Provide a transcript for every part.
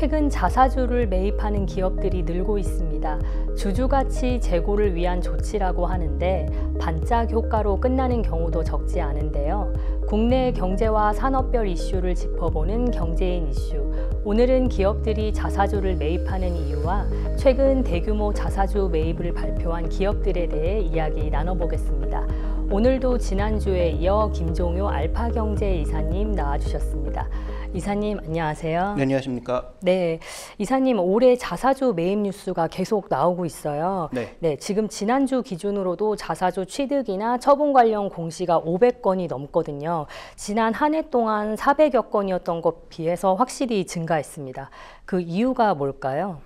최근 자사주를 매입하는 기업들이 늘고 있습니다. 주주가치 재고를 위한 조치라고 하는데 반짝 효과로 끝나는 경우도 적지 않은데요. 국내 경제와 산업별 이슈를 짚어보는 경제인 이슈. 오늘은 기업들이 자사주를 매입하는 이유와 최근 대규모 자사주 매입을 발표한 기업들에 대해 이야기 나눠보겠습니다. 오늘도 지난주에 이어 김종효 알파경제 이사님 나와주셨습니다. 이사님 안녕하세요. 네, 안녕하십니까? 네, 이사님 올해 자사주 매입 뉴스가 계속 나오고 있어요. 네. 네, 지금 지난주 기준으로도 자사주 취득이나 처분 관련 공시가 500건이 넘거든요. 지난 한 해 동안 400여 건이었던 것 비해서 확실히 증가했습니다. 그 이유가 뭘까요?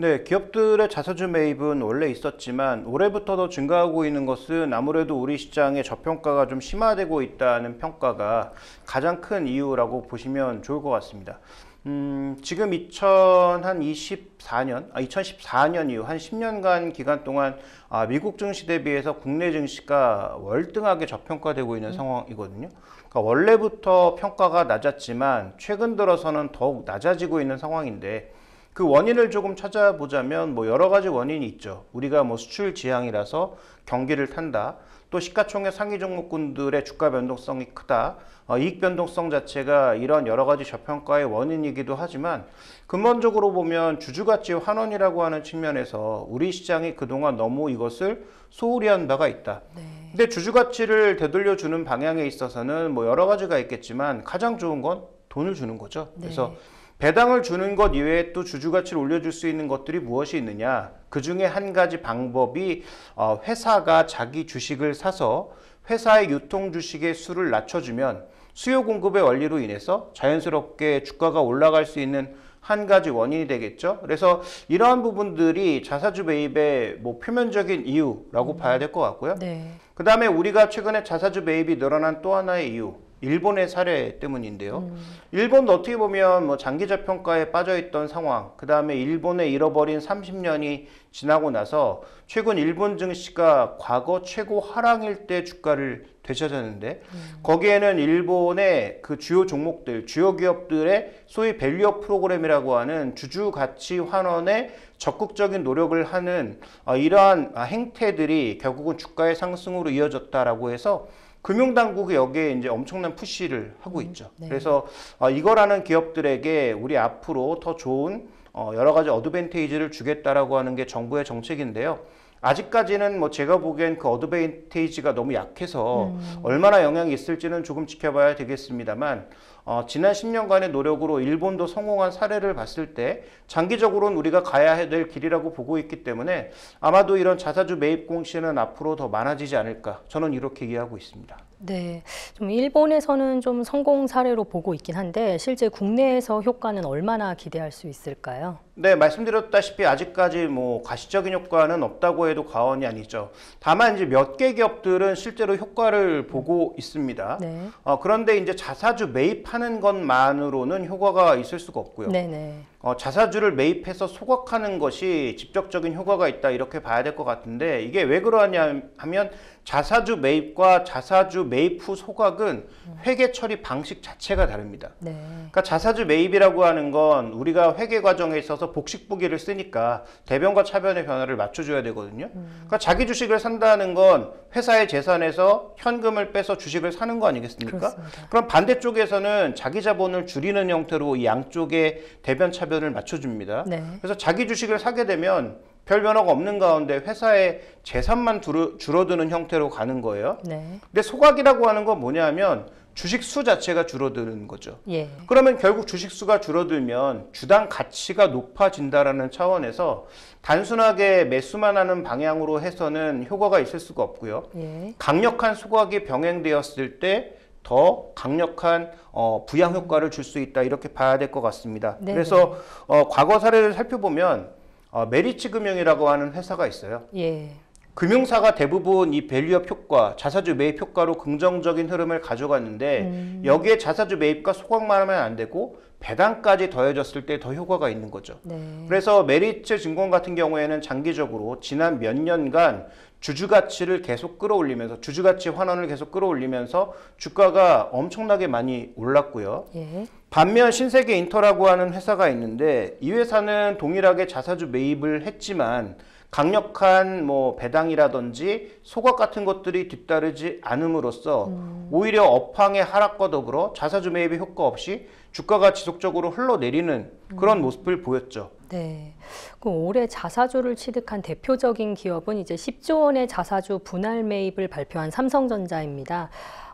네, 기업들의 자사주 매입은 원래 있었지만 올해부터 더 증가하고 있는 것은 아무래도 우리 시장의 저평가가 좀 심화되고 있다는 평가가 가장 큰 이유라고 보시면 좋을 것 같습니다. 음, 지금 2024년, 아, 2014년 이후 한 10년간 기간 동안 아, 미국 증시 대비해서 국내 증시가 월등하게 저평가되고 있는 음. 상황이거든요. 그러니까 원래부터 평가가 낮았지만 최근 들어서는 더욱 낮아지고 있는 상황인데 그 원인을 조금 찾아보자면 뭐 여러 가지 원인이 있죠. 우리가 뭐 수출 지향이라서 경기를 탄다. 또 시가총액 상위 종목군들의 주가 변동성이 크다. 어, 이익 변동성 자체가 이런 여러 가지 저평가의 원인이기도 하지만 근본적으로 보면 주주가치 환원이라고 하는 측면에서 우리 시장이 그동안 너무 이것을 소홀히 한 바가 있다. 네. 근데 주주가치를 되돌려 주는 방향에 있어서는 뭐 여러 가지가 있겠지만 가장 좋은 건 돈을 주는 거죠. 네. 그래서 배당을 주는 것 이외에 또 주주 가치를 올려줄 수 있는 것들이 무엇이 있느냐? 그 중에 한 가지 방법이 어, 회사가 자기 주식을 사서 회사의 유통 주식의 수를 낮춰주면 수요 공급의 원리로 인해서 자연스럽게 주가가 올라갈 수 있는 한 가지 원인이 되겠죠. 그래서 이러한 부분들이 자사주 매입의 뭐 표면적인 이유라고 음. 봐야 될 것 같고요. 네. 그 다음에 우리가 최근에 자사주 매입이 늘어난 또 하나의 이유. 일본의 사례 때문인데요. 음. 일본도 어떻게 보면 뭐 장기 저평가에 빠져 있던 상황, 그 다음에 일본의 잃어버린 30년이 지나고 나서 최근 일본 증시가 과거 최고 활황일 때 주가를 되찾았는데 음. 거기에는 일본의 그 주요 종목들, 주요 기업들의 소위 밸류업 프로그램이라고 하는 주주 가치 환원에 적극적인 노력을 하는 어, 이러한 행태들이 결국은 주가의 상승으로 이어졌다라고 해서 금융당국이 여기에 이제 엄청난 푸시를 하고 음, 있죠. 네. 그래서 어, 이거라는 기업들에게 우리 앞으로 더 좋은 어, 여러 가지 어드밴테이지를 주겠다라고 하는 게 정부의 정책인데요. 아직까지는 뭐 제가 보기엔 그 어드밴테이지가 너무 약해서 음. 얼마나 영향이 있을지는 조금 지켜봐야 되겠습니다만 어, 지난 10년간의 노력으로 일본도 성공한 사례를 봤을 때 장기적으로는 우리가 가야 될 길이라고 보고 있기 때문에 아마도 이런 자사주 매입 공시는 앞으로 더 많아지지 않을까 저는 이렇게 이해하고 있습니다. 네, 좀 일본에서는 좀 성공 사례로 보고 있긴 한데 실제 국내에서 효과는 얼마나 기대할 수 있을까요? 네, 말씀드렸다시피 아직까지 뭐 가시적인 효과는 없다고 해도 과언이 아니죠. 다만 이제 몇 개 기업들은 실제로 효과를 보고 있습니다. 네. 어, 그런데 이제 자사주 매입하는 것만으로는 효과가 있을 수가 없고요. 네네. 어, 자사주를 매입해서 소각하는 것이 직접적인 효과가 있다 이렇게 봐야 될 것 같은데 이게 왜 그러냐 하면 자사주 매입과 자사주 매입 후 소각은 회계 처리 방식 자체가 다릅니다. 네. 그러니까 자사주 매입이라고 하는 건 우리가 회계 과정에 있어서 복식부기를 쓰니까 대변과 차변의 변화를 맞춰줘야 되거든요. 음. 그러니까 자기 주식을 산다는 건 회사의 재산에서 현금을 빼서 주식을 사는 거 아니겠습니까? 그렇습니다. 그럼 반대쪽에서는 자기 자본을 줄이는 형태로 이 양쪽의 대변 차변 을 맞춰줍니다. 네. 그래서 자기 주식을 사게 되면 별 변화가 없는 가운데 회사의 재산만 줄어드는 형태로 가는 거예요. 네. 근데 소각이라고 하는 건 뭐냐면 주식 수 자체가 줄어드는 거죠. 예. 그러면 결국 주식 수가 줄어들면 주당 가치가 높아진다라는 차원에서 단순하게 매수만 하는 방향으로 해서는 효과가 있을 수가 없고요. 예. 강력한 소각이 병행되었을 때 더 강력한 어, 부양 효과를 줄 수 있다 이렇게 봐야 될 것 같습니다. 네네. 그래서 어, 과거 사례를 살펴보면 어, 메리츠 금융이라고 하는 회사가 있어요. 예. 금융사가 대부분 이 밸류업 효과, 자사주 매입 효과로 긍정적인 흐름을 가져갔는데 음. 여기에 자사주 매입과 소각만 하면 안 되고 배당까지 더해졌을 때 더 효과가 있는 거죠. 네. 그래서 메리츠 증권 같은 경우에는 장기적으로 지난 몇 년간 주주 가치를 계속 끌어올리면서 주주 가치 환원을 계속 끌어올리면서 주가가 엄청나게 많이 올랐고요. 예. 반면 신세계 인터라고 하는 회사가 있는데 이 회사는 동일하게 자사주 매입을 했지만 강력한 뭐 배당이라든지 소각 같은 것들이 뒤따르지 않음으로써 오히려 업황의 하락과 더불어 자사주 매입의 효과 없이 주가가 지속적으로 흘러내리는 그런 모습을 보였죠. 네. 그럼 올해 자사주를 취득한 대표적인 기업은 이제 10조 원의 자사주 분할 매입을 발표한 삼성전자입니다.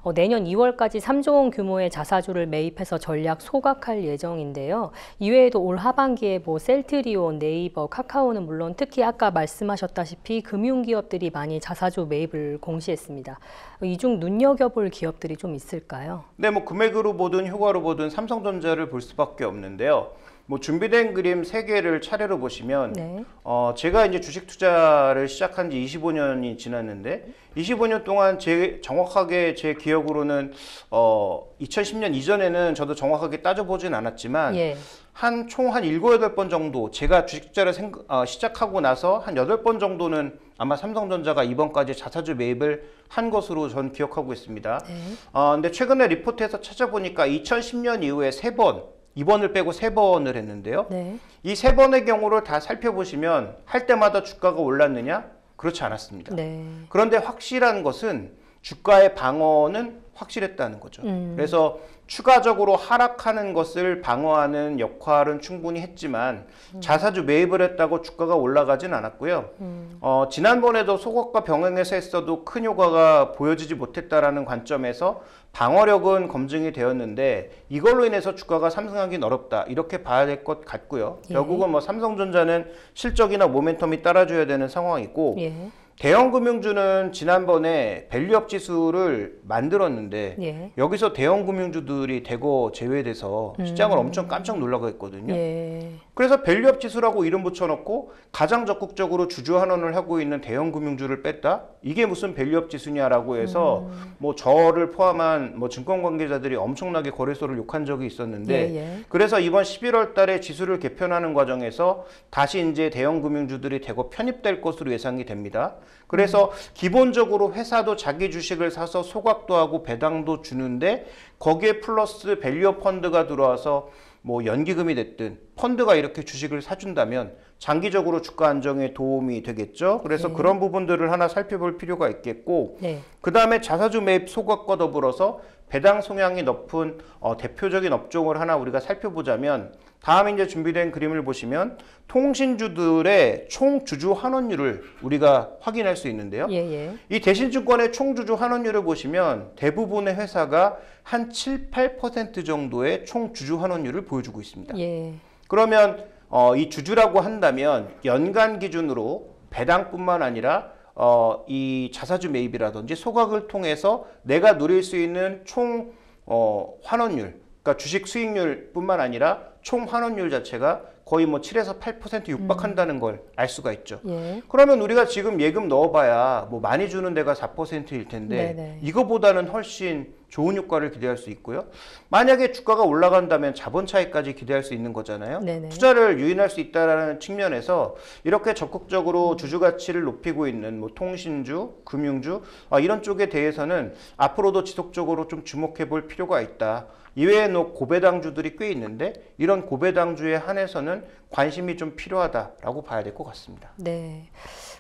어, 내년 2월까지 3조 원 규모의 자사주를 매입해서 전략 소각할 예정인데요. 이외에도 올 하반기에 뭐 셀트리온, 네이버, 카카오는 물론 특히 아까 말씀하셨다시피 금융기업들이 많이 자사주 매입을 공시했습니다. 이 중 눈여겨볼 기업들이 좀 있을까요? 네, 뭐 금액으로 보든 효과로 보든 삼성전자를 볼 수밖에 없는데요. 뭐 준비된 그림 세 개를 차례로 보시면 네. 어 제가 이제 주식 투자를 시작한 지 25년이 지났는데 25년 동안 제 정확하게 제 기억으로는 어 2010년 이전에는 저도 정확하게 따져보진 않았지만 예. 한 총 한 일곱 여덟 번 정도 제가 주식 투자를 생, 어, 시작하고 나서 한 여덟 번 정도는 아마 삼성전자가 이번까지 자사주 매입을 한 것으로 전 기억하고 있습니다. 네. 어, 근데 최근에 리포트에서 찾아보니까 2010년 이후에 세 번, 이번을 빼고 세 번을 했는데요. 네. 이세 번의 경우를 다 살펴보시면 할 때마다 주가가 올랐느냐? 그렇지 않았습니다. 네. 그런데 확실한 것은 주가의 방어는 확실했다는 거죠. 음. 그래서 추가적으로 하락하는 것을 방어하는 역할은 충분히 했지만 자사주 매입을 했다고 주가가 올라가진 않았고요. 음. 어, 지난번에도 소각과 병행해서 했어도 큰 효과가 보여지지 못했다라는 관점에서 방어력은 검증이 되었는데 이걸로 인해서 주가가 상승하기는 어렵다 이렇게 봐야 될 것 같고요. 예. 결국은 뭐 삼성전자는 실적이나 모멘텀이 따라줘야 되는 상황이고 예. 대형 금융주는 지난번에 밸류업 지수를 만들었는데 예. 여기서 대형 금융주들이 대거 제외돼서 시장을 엄청 깜짝 놀라게 했거든요. 음. 예. 그래서 밸류업 지수라고 이름 붙여놓고 가장 적극적으로 주주 환원을 하고 있는 대형 금융주를 뺐다? 이게 무슨 밸류업 지수냐라고 해서 음. 뭐 저를 포함한 뭐 증권 관계자들이 엄청나게 거래소를 욕한 적이 있었는데 예, 예. 그래서 이번 11월 달에 지수를 개편하는 과정에서 다시 이제 대형 금융주들이 대거 편입될 것으로 예상이 됩니다. 그래서 기본적으로 회사도 자기 주식을 사서 소각도 하고 배당도 주는데 거기에 플러스 밸류업 펀드가 들어와서 뭐 연기금이 됐든 펀드가 이렇게 주식을 사준다면 장기적으로 주가 안정에 도움이 되겠죠. 그래서 네. 그런 부분들을 하나 살펴볼 필요가 있겠고 네. 그 다음에 자사주 매입 소각과 더불어서 배당 성향이 높은 어, 대표적인 업종을 하나 우리가 살펴보자면 다음 이제 준비된 그림을 보시면 통신주들의 총 주주 환원율을 우리가 확인할 수 있는데요. 예, 예. 이 대신증권의 총 주주 환원율을 보시면 대부분의 회사가 한 7, 8% 정도의 총 주주 환원율을 보여주고 있습니다. 예. 그러면 어, 이 주주라고 한다면 연간 기준으로 배당뿐만 아니라 어, 이 자사주 매입이라든지 소각을 통해서 내가 누릴 수 있는 총 어, 환원율, 그러니까 주식 수익률뿐만 아니라 총 환원율 자체가 거의 뭐 7에서 8% 육박한다는 걸알 수가 있죠. 예. 그러면 우리가 지금 예금 넣어봐야 뭐 많이 주는 데가 4%일 텐데 네네. 이거보다는 훨씬 좋은 효과를 기대할 수 있고요. 만약에 주가가 올라간다면 자본 차익까지 기대할 수 있는 거잖아요. 네네. 투자를 유인할 수 있다라는 측면에서 이렇게 적극적으로 주주 가치를 높이고 있는 뭐 통신주, 금융주 아, 이런 쪽에 대해서는 앞으로도 지속적으로 좀 주목해 볼 필요가 있다. 이외에 뭐 고배당주들이 꽤 있는데 이런 고배당주에 한해서는 관심이 좀 필요하다라고 봐야 될 것 같습니다. 네.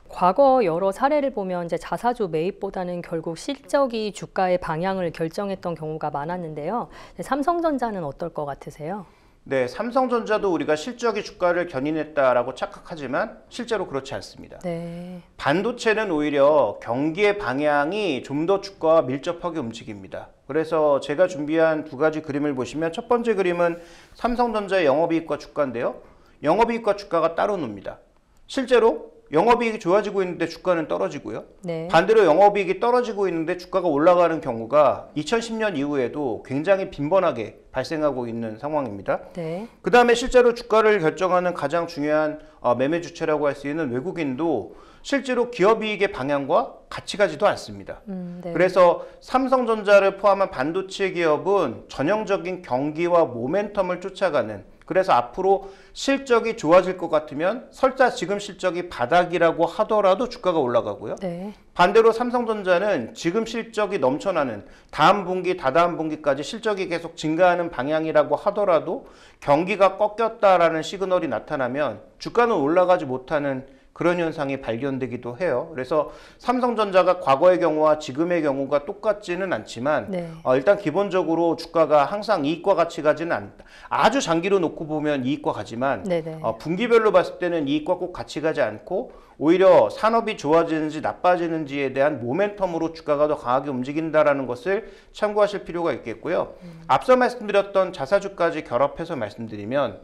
과거 여러 사례를 보면 이제 자사주 매입보다는 결국 실적이 주가의 방향을 결정했던 경우가 많았는데요. 삼성전자는 어떨 것 같으세요? 네, 삼성전자도 우리가 실적이 주가를 견인했다라고 착각하지만 실제로 그렇지 않습니다. 네. 반도체는 오히려 경기의 방향이 좀 더 주가와 밀접하게 움직입니다. 그래서 제가 준비한 두 가지 그림을 보시면 첫 번째 그림은 삼성전자의 영업이익과 주가인데요. 영업이익과 주가가 따로 놉니다. 실제로 영업이익이 좋아지고 있는데 주가는 떨어지고요. 네. 반대로 영업이익이 떨어지고 있는데 주가가 올라가는 경우가 2010년 이후에도 굉장히 빈번하게 발생하고 있는 상황입니다. 네. 그 다음에 실제로 주가를 결정하는 가장 중요한 어, 매매 주체라고 할 수 있는 외국인도 실제로 기업이익의 방향과 같이 가지도 않습니다. 음, 네. 그래서 삼성전자를 포함한 반도체 기업은 전형적인 경기와 모멘텀을 쫓아가는 그래서 앞으로 실적이 좋아질 것 같으면 설사 지금 실적이 바닥이라고 하더라도 주가가 올라가고요. 네. 반대로 삼성전자는 지금 실적이 넘쳐나는 다음 분기, 다다음 분기까지 실적이 계속 증가하는 방향이라고 하더라도 경기가 꺾였다라는 시그널이 나타나면 주가는 올라가지 못하는 그런 현상이 발견되기도 해요. 그래서 삼성전자가 과거의 경우와 지금의 경우가 똑같지는 않지만 네. 어, 일단 기본적으로 주가가 항상 이익과 같이 가지는 않다. 아주 장기로 놓고 보면 이익과 가지만 네네. 어, 분기별로 봤을 때는 이익과 꼭 같이 가지 않고 오히려 산업이 좋아지는지 나빠지는지에 대한 모멘텀으로 주가가 더 강하게 움직인다라는 것을 참고하실 필요가 있겠고요. 앞서 말씀드렸던 자사주까지 결합해서 말씀드리면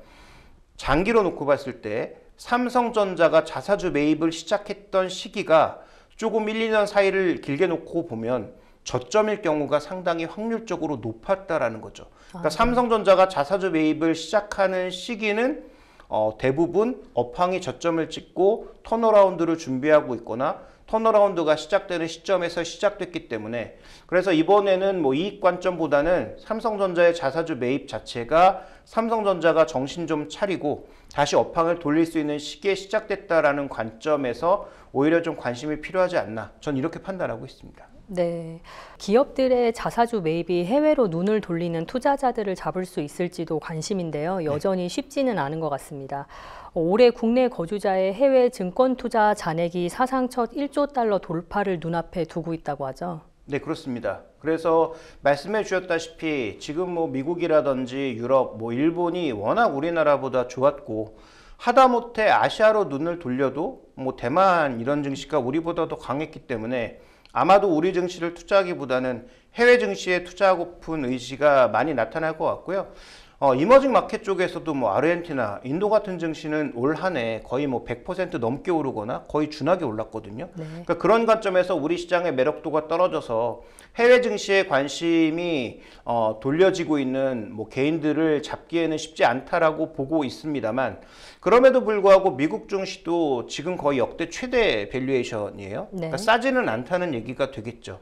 장기로 놓고 봤을 때 삼성전자가 자사주 매입을 시작했던 시기가 조금 1, 2년 사이를 길게 놓고 보면 저점일 경우가 상당히 확률적으로 높았다라는 거죠. 그러니까 삼성전자가 자사주 매입을 시작하는 시기는 어, 대부분 업황이 저점을 찍고 turnaround를 준비하고 있거나 turnaround가 시작되는 시점에서 시작됐기 때문에 그래서 이번에는 뭐 이익 관점보다는 삼성전자의 자사주 매입 자체가 삼성전자가 정신 좀 차리고 다시 업황을 돌릴 수 있는 시기에 시작됐다라는 관점에서 오히려 좀 관심이 필요하지 않나 전 이렇게 판단하고 있습니다. 네. 기업들의 자사주 매입이 해외로 눈을 돌리는 투자자들을 잡을 수 있을지도 관심인데요. 여전히 쉽지는 않은 것 같습니다. 올해 국내 거주자의 해외 증권 투자 잔액이 사상 첫 1조 달러 돌파를 눈앞에 두고 있다고 하죠. 네, 그렇습니다. 그래서 말씀해 주셨다시피 지금 뭐 미국이라든지 유럽, 뭐 일본이 워낙 우리나라보다 좋았고 하다못해 아시아로 눈을 돌려도 뭐 대만 이런 증시가 우리보다 더 강했기 때문에 아마도 우리 증시를 투자하기보다는 해외 증시에 투자하고픈 의지가 많이 나타날 것 같고요. 어, emerging market 쪽에서도 뭐 아르헨티나, 인도 같은 증시는 올 한 해 거의 뭐 100% 넘게 오르거나 거의 준하게 올랐거든요. 네. 그러니까 그런 관점에서 우리 시장의 매력도가 떨어져서 해외 증시에 관심이 어, 돌려지고 있는 뭐 개인들을 잡기에는 쉽지 않다라고 보고 있습니다만 그럼에도 불구하고 미국 증시도 지금 거의 역대 최대 valuation이에요. 네. 그러니까 싸지는 않다는 얘기가 되겠죠.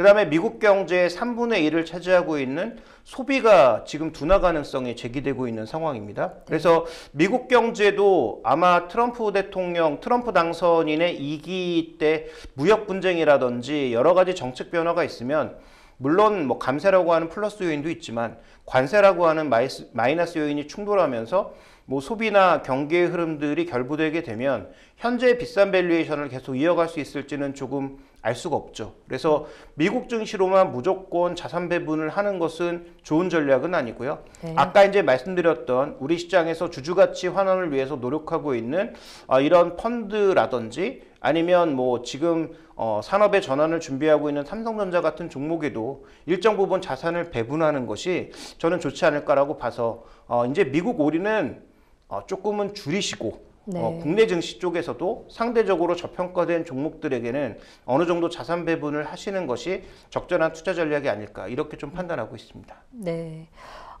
그 다음에 미국 경제의 3분의 1을 차지하고 있는 소비가 지금 둔화 가능성이 제기되고 있는 상황입니다. 그래서 미국 경제도 아마 트럼프 대통령, 트럼프 당선인의 2기 때 무역 분쟁이라든지 여러 가지 정책 변화가 있으면 물론 뭐 감세라고 하는 플러스 요인도 있지만 관세라고 하는 마이스- 마이너스 요인이 충돌하면서 뭐 소비나 경기의 흐름들이 결부되게 되면 현재 비싼 valuation을 계속 이어갈 수 있을지는 조금 알 수가 없죠. 그래서 미국 증시로만 무조건 자산 배분을 하는 것은 좋은 전략은 아니고요. 네. 아까 이제 말씀드렸던 우리 시장에서 주주 가치 환원을 위해서 노력하고 있는 어, 이런 펀드라든지 아니면 뭐 지금 어, 산업의 전환을 준비하고 있는 삼성전자 같은 종목에도 일정 부분 자산을 배분하는 것이 저는 좋지 않을까라고 봐서 어, 이제 미국 오리는 어, 조금은 줄이시고 네. 어, 국내 증시 쪽에서도 상대적으로 저평가된 종목들에게는 어느 정도 자산 배분을 하시는 것이 적절한 투자 전략이 아닐까 이렇게 좀 판단하고 있습니다. 네.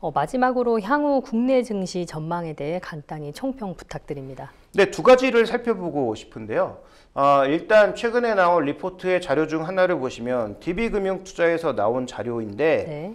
어, 마지막으로 향후 국내 증시 전망에 대해 간단히 총평 부탁드립니다. 네, 두 가지를 살펴보고 싶은데요. 아, 일단 최근에 나온 리포트의 자료 중 하나를 보시면 DB금융투자에서 나온 자료인데 네.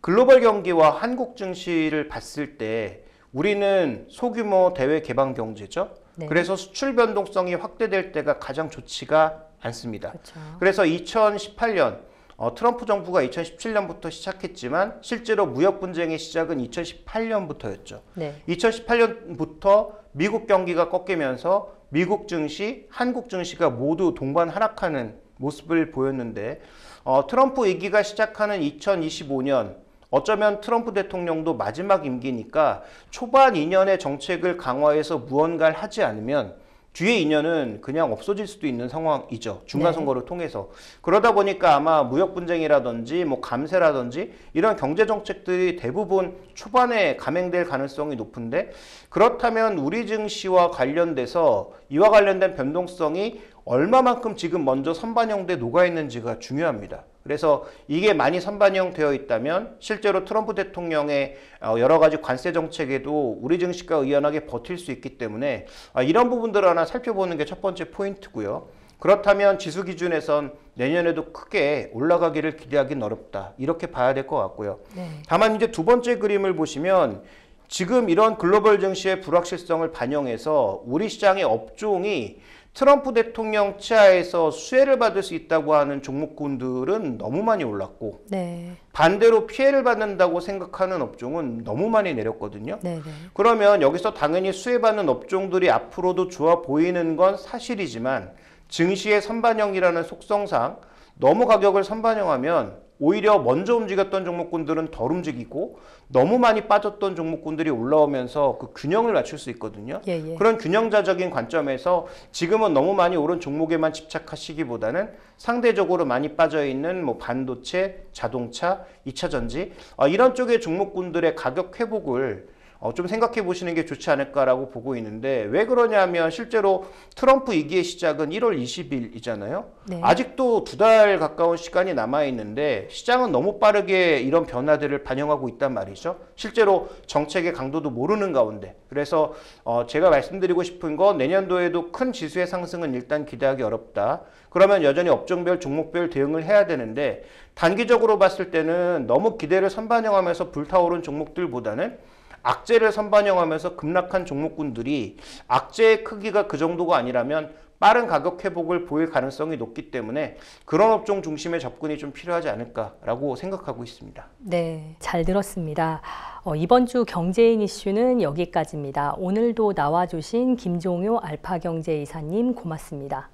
글로벌 경기와 한국 증시를 봤을 때 우리는 소규모 대외 개방 경제죠. 네. 그래서 수출 변동성이 확대될 때가 가장 좋지가 않습니다. 그렇죠. 그래서 2018년 어, 트럼프 정부가 2017년부터 시작했지만 실제로 무역 분쟁의 시작은 2018년부터였죠. 네. 2018년부터 미국 경기가 꺾이면서 미국 증시, 한국 증시가 모두 동반 하락하는 모습을 보였는데 어, 트럼프 임기가 시작하는 2025년 어쩌면 트럼프 대통령도 마지막 임기니까 초반 2년의 정책을 강화해서 무언가를 하지 않으면 뒤에 2년은 그냥 없어질 수도 있는 상황이죠. 중간 네. 선거를 통해서. 그러다 보니까 아마 무역 분쟁이라든지 뭐 감세라든지 이런 경제 정책들이 대부분 초반에 감행될 가능성이 높은데 그렇다면 우리 증시와 관련돼서 이와 관련된 변동성이 얼마만큼 지금 먼저 선반영돼 녹아 있는지가 중요합니다. 그래서 이게 많이 선반영 되어 있다면 실제로 트럼프 대통령의 어, 여러 가지 관세 정책에도 우리 증시가 의연하게 버틸 수 있기 때문에 아, 이런 부분들을 하나 살펴보는 게 첫 번째 포인트고요. 그렇다면 지수 기준에선 내년에도 크게 올라가기를 기대하기는 어렵다. 이렇게 봐야 될 것 같고요. 네. 다만 이제 두 번째 그림을 보시면 지금 이런 글로벌 증시의 불확실성을 반영해서 우리 시장의 업종이 트럼프 대통령 치하에서 수혜를 받을 수 있다고 하는 종목군들은 너무 많이 올랐고 네. 반대로 피해를 받는다고 생각하는 업종은 너무 많이 내렸거든요. 네, 네. 그러면 여기서 당연히 수혜받는 업종들이 앞으로도 좋아 보이는 건 사실이지만 증시의 선반영이라는 속성상 너무 가격을 선반영하면 오히려 먼저 움직였던 종목군들은 덜 움직이고 너무 많이 빠졌던 종목군들이 올라오면서 그 균형을 맞출 수 있거든요. 예, 예. 그런 균형자적인 관점에서 지금은 너무 많이 오른 종목에만 집착하시기보다는 상대적으로 많이 빠져 있는 뭐 반도체, 자동차, 2차 전지 어, 이런 쪽의 종목군들의 가격 회복을 어, 좀 생각해 보시는 게 좋지 않을까라고 보고 있는데 왜 그러냐면 실제로 트럼프 2기의 시작은 1월 20일이잖아요. 네. 아직도 두 달 가까운 시간이 남아 있는데 시장은 너무 빠르게 이런 변화들을 반영하고 있단 말이죠. 실제로 정책의 강도도 모르는 가운데 그래서 어, 제가 말씀드리고 싶은 건 내년도에도 큰 지수의 상승은 일단 기대하기 어렵다. 그러면 여전히 업종별 종목별 대응을 해야 되는데 단기적으로 봤을 때는 너무 기대를 선반영하면서 불타오른 종목들보다는 악재를 선반영하면서 급락한 종목군들이 악재의 크기가 그 정도가 아니라면 빠른 가격 회복을 보일 가능성이 높기 때문에 그런 업종 중심의 접근이 좀 필요하지 않을까라고 생각하고 있습니다. 네, 잘 들었습니다. 어, 이번 주 경제인 이슈는 여기까지입니다. 오늘도 나와주신 김종효 알파경제 이사님 고맙습니다.